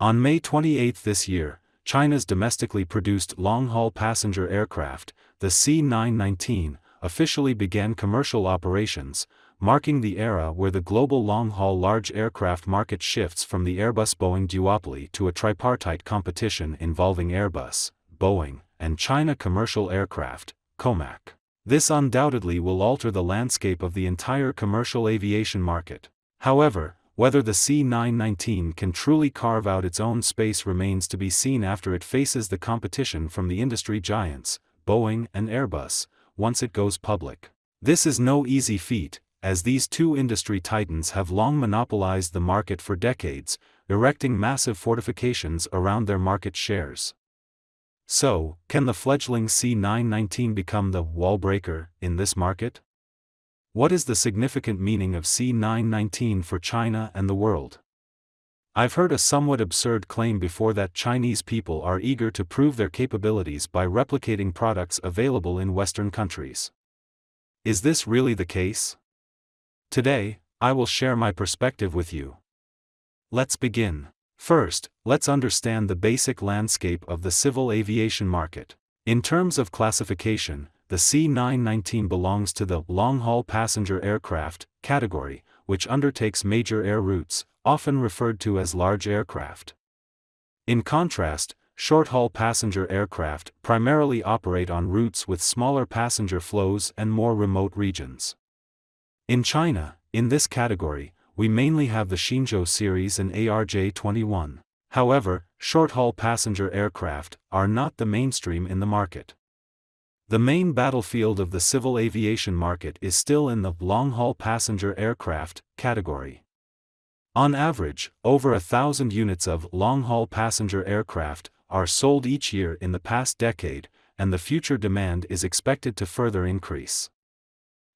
On May 28 this year, China's domestically produced long-haul passenger aircraft, the C-919, officially began commercial operations, marking the era where the global long-haul large aircraft market shifts from the Airbus-Boeing duopoly to a tripartite competition involving Airbus, Boeing, and China Commercial Aircraft, COMAC. This undoubtedly will alter the landscape of the entire commercial aviation market. However, whether the C919 can truly carve out its own space remains to be seen after it faces the competition from the industry giants, Boeing and Airbus, once it goes public. This is no easy feat, as these two industry titans have long monopolized the market for decades, erecting massive fortifications around their market shares. So, can the fledgling C919 become the wall breaker in this market? What is the significant meaning of C919 for China and the world? I've heard a somewhat absurd claim before that Chinese people are eager to prove their capabilities by replicating products available in Western countries. Is this really the case? Today, I will share my perspective with you. Let's begin. First, let's understand the basic landscape of the civil aviation market. In terms of classification, the C919 belongs to the long-haul passenger aircraft category, which undertakes major air routes, often referred to as large aircraft. In contrast, short-haul passenger aircraft primarily operate on routes with smaller passenger flows and more remote regions. In China, in this category, we mainly have the Xinzhou series and ARJ-21. However, short-haul passenger aircraft are not the mainstream in the market. The main battlefield of the civil aviation market is still in the long-haul passenger aircraft category. On average, over a thousand units of long-haul passenger aircraft are sold each year in the past decade, and the future demand is expected to further increase.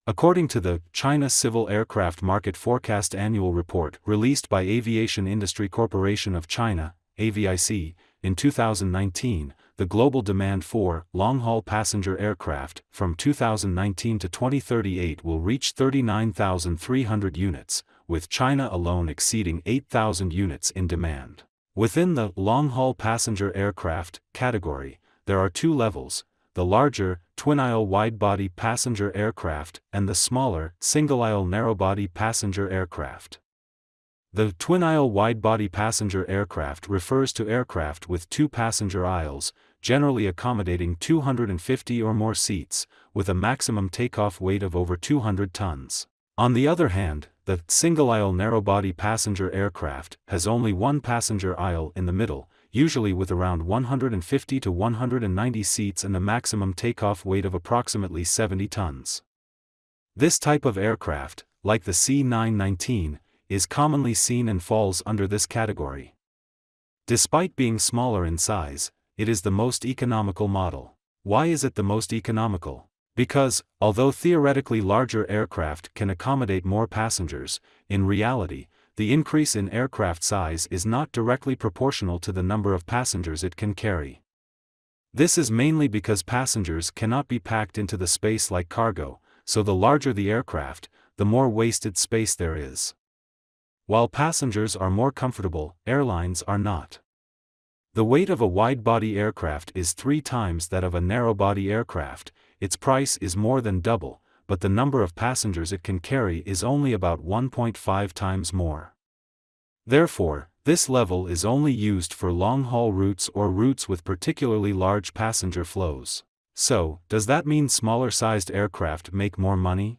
According to the China Civil Aircraft Market Forecast Annual Report released by Aviation Industry Corporation of China, AVIC, in 2019, the global demand for long-haul passenger aircraft from 2019 to 2038 will reach 39,300 units, with China alone exceeding 8,000 units in demand. Within the long-haul passenger aircraft category, there are two levels, the larger, twin-aisle wide-body passenger aircraft and the smaller, single-aisle narrow-body passenger aircraft. The twin-aisle wide-body passenger aircraft refers to aircraft with two passenger aisles, generally accommodating 250 or more seats, with a maximum takeoff weight of over 200 tons. On the other hand, the single-aisle narrow-body passenger aircraft has only one passenger aisle in the middle, usually with around 150 to 190 seats and a maximum takeoff weight of approximately 70 tons. This type of aircraft, like the C-919, is commonly seen and falls under this category. Despite being smaller in size, it is the most economical model. Why is it the most economical? Because, although theoretically larger aircraft can accommodate more passengers, in reality, the increase in aircraft size is not directly proportional to the number of passengers it can carry. This is mainly because passengers cannot be packed into the space like cargo, so the larger the aircraft, the more wasted space there is. While passengers are more comfortable, airlines are not. The weight of a wide-body aircraft is three times that of a narrow-body aircraft, its price is more than double, but the number of passengers it can carry is only about 1.5 times more. Therefore, this level is only used for long-haul routes or routes with particularly large passenger flows. So, does that mean smaller-sized aircraft make more money?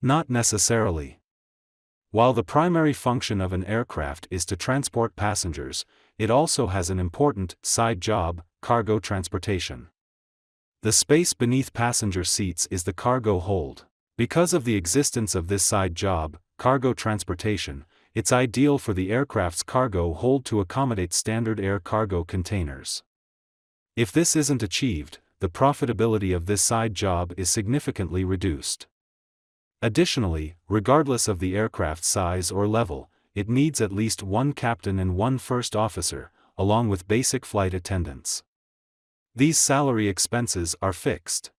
Not necessarily. While the primary function of an aircraft is to transport passengers, it also has an important side job, cargo transportation. The space beneath passenger seats is the cargo hold. Because of the existence of this side job, cargo transportation, it's ideal for the aircraft's cargo hold to accommodate standard air cargo containers. If this isn't achieved, the profitability of this side job is significantly reduced. Additionally, regardless of the aircraft size or level, it needs at least one captain and one first officer, along with basic flight attendants. These salary expenses are fixed.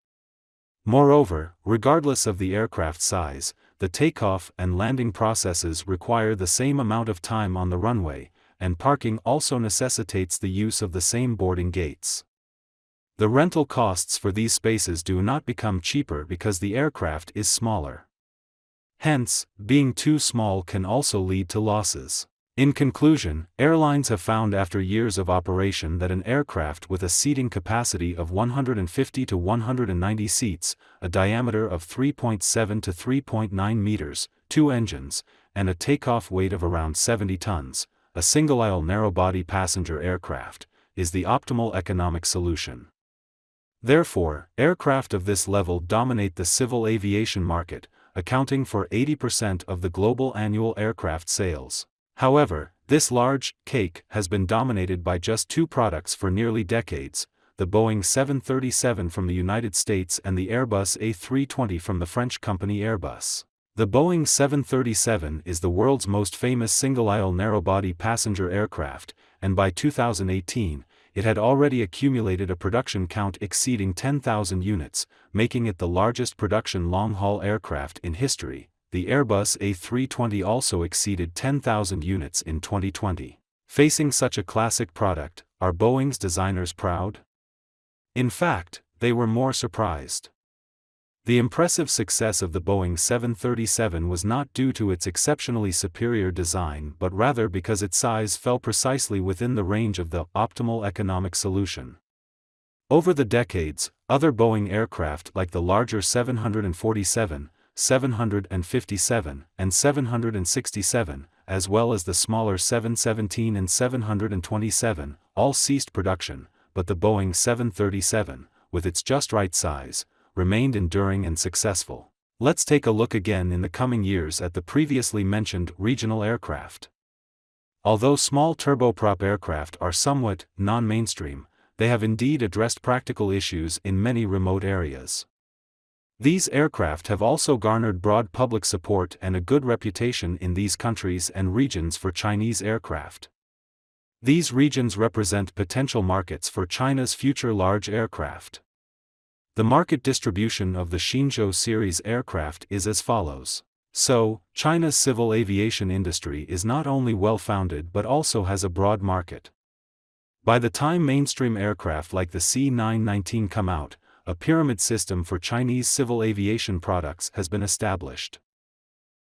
Moreover, regardless of the aircraft size, the takeoff and landing processes require the same amount of time on the runway, and parking also necessitates the use of the same boarding gates. The rental costs for these spaces do not become cheaper because the aircraft is smaller. Hence, being too small can also lead to losses. In conclusion, airlines have found after years of operation that an aircraft with a seating capacity of 150 to 190 seats, a diameter of 3.7 to 3.9 meters, two engines, and a takeoff weight of around 70 tons, a single-aisle narrow-body passenger aircraft, is the optimal economic solution. Therefore, aircraft of this level dominate the civil aviation market, accounting for 80% of the global annual aircraft sales. However, this large cake has been dominated by just two products for nearly decades, the Boeing 737 from the United States and the Airbus A320 from the French company Airbus. The Boeing 737 is the world's most famous single-aisle narrow-body passenger aircraft, and by 2018, it had already accumulated a production count exceeding 10,000 units, making it the largest production long-haul aircraft in history. The Airbus A320 also exceeded 10,000 units in 2020. Facing such a classic product, are Boeing's designers proud? In fact, they were more surprised. The impressive success of the Boeing 737 was not due to its exceptionally superior design but rather because its size fell precisely within the range of the optimal economic solution. Over the decades, other Boeing aircraft like the larger 747, 757, and 767, as well as the smaller 717 and 727, all ceased production, but the Boeing 737, with its just right size, remained enduring and successful. Let's take a look again in the coming years at the previously mentioned regional aircraft. Although small turboprop aircraft are somewhat non-mainstream, they have indeed addressed practical issues in many remote areas. These aircraft have also garnered broad public support and a good reputation in these countries and regions for Chinese aircraft. These regions represent potential markets for China's future large aircraft. The market distribution of the Xinzhou series aircraft is as follows. So, China's civil aviation industry is not only well-founded but also has a broad market. By the time mainstream aircraft like the C919 come out, a pyramid system for Chinese civil aviation products has been established.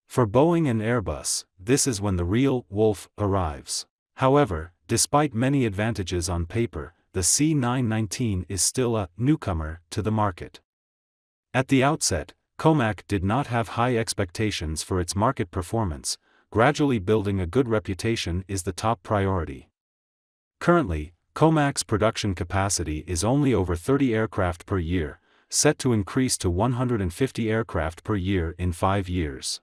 For Boeing and Airbus, this is when the real wolf arrives. However, despite many advantages on paper, the C919 is still a newcomer to the market. At the outset, Comac did not have high expectations for its market performance, gradually building a good reputation is the top priority. Currently, Comac's production capacity is only over 30 aircraft per year, set to increase to 150 aircraft per year in five years.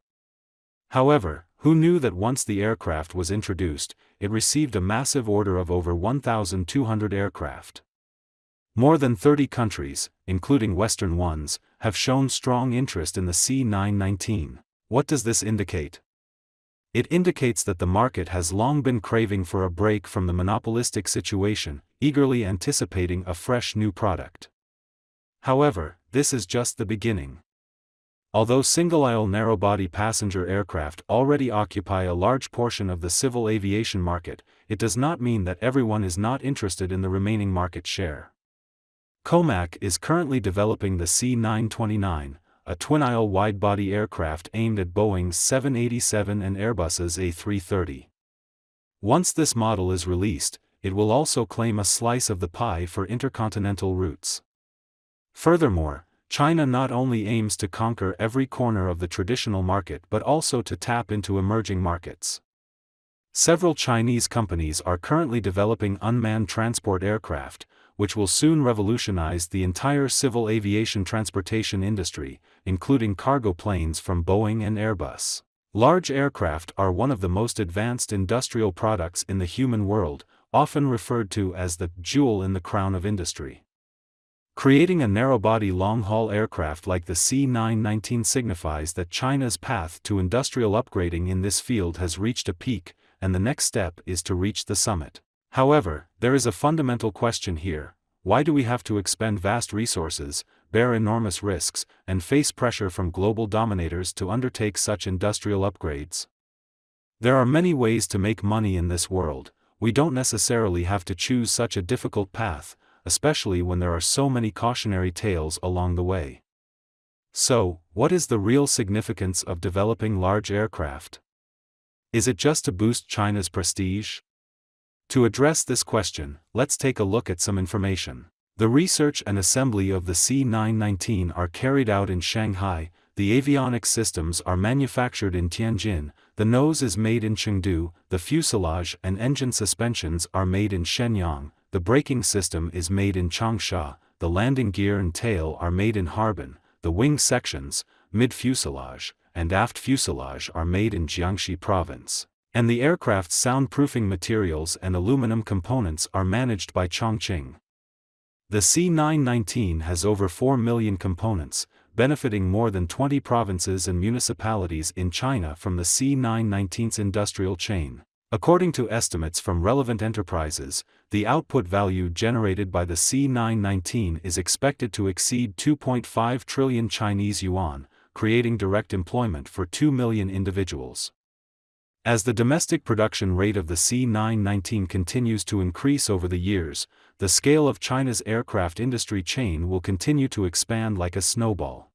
However, who knew that once the aircraft was introduced, it received a massive order of over 1,200 aircraft. More than 30 countries, including Western ones, have shown strong interest in the C919. What does this indicate? It indicates that the market has long been craving for a break from the monopolistic situation, eagerly anticipating a fresh new product. However, this is just the beginning. Although single-aisle narrow-body passenger aircraft already occupy a large portion of the civil aviation market, it does not mean that everyone is not interested in the remaining market share. Comac is currently developing the C929, a twin-aisle wide-body aircraft aimed at Boeing's 787 and Airbus's A330. Once this model is released, it will also claim a slice of the pie for intercontinental routes. Furthermore, China not only aims to conquer every corner of the traditional market but also to tap into emerging markets. Several Chinese companies are currently developing unmanned transport aircraft, which will soon revolutionize the entire civil aviation transportation industry, including cargo planes from Boeing and Airbus. Large aircraft are one of the most advanced industrial products in the human world, often referred to as the jewel in the crown of industry. Creating a narrow-body long-haul aircraft like the C919 signifies that China's path to industrial upgrading in this field has reached a peak, and the next step is to reach the summit. However, there is a fundamental question here, why do we have to expend vast resources, bear enormous risks, and face pressure from global dominators to undertake such industrial upgrades? There are many ways to make money in this world, we don't necessarily have to choose such a difficult path, especially when there are so many cautionary tales along the way. So, what is the real significance of developing large aircraft? Is it just to boost China's prestige? To address this question, let's take a look at some information. The research and assembly of the C919 are carried out in Shanghai, the avionics systems are manufactured in Tianjin, the nose is made in Chengdu, the fuselage and engine suspensions are made in Shenyang, the braking system is made in Changsha, the landing gear and tail are made in Harbin, the wing sections, mid-fuselage, and aft fuselage are made in Jiangxi province and the aircraft's soundproofing materials and aluminum components are managed by Chongqing. The C919 has over 4 million components, benefiting more than 20 provinces and municipalities in China from the C919's industrial chain. According to estimates from relevant enterprises, the output value generated by the C919 is expected to exceed 2.5 trillion Chinese yuan, creating direct employment for 2 million individuals. As the domestic production rate of the C919 continues to increase over the years, the scale of China's aircraft industry chain will continue to expand like a snowball.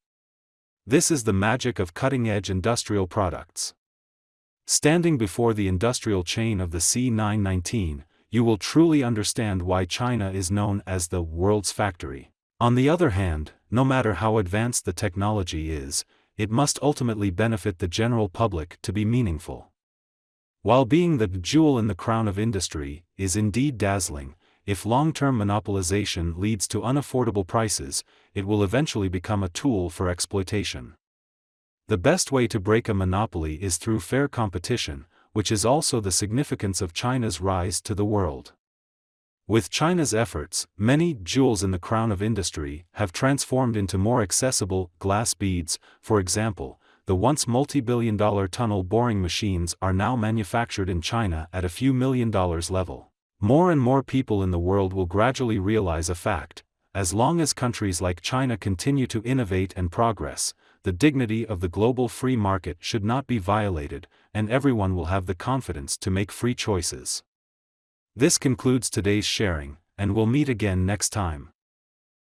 This is the magic of cutting-edge industrial products. Standing before the industrial chain of the C919, you will truly understand why China is known as the world's factory. On the other hand, no matter how advanced the technology is, it must ultimately benefit the general public to be meaningful. While being the jewel in the crown of industry is indeed dazzling, if long-term monopolization leads to unaffordable prices, it will eventually become a tool for exploitation. The best way to break a monopoly is through fair competition, which is also the significance of China's rise to the world. With China's efforts, many jewels in the crown of industry have transformed into more accessible glass beads, for example, the once multi-billion dollar tunnel boring machines are now manufactured in China at a few million dollars level. More and more people in the world will gradually realize a fact, as long as countries like China continue to innovate and progress, the dignity of the global free market should not be violated, and everyone will have the confidence to make free choices. This concludes today's sharing, and we'll meet again next time.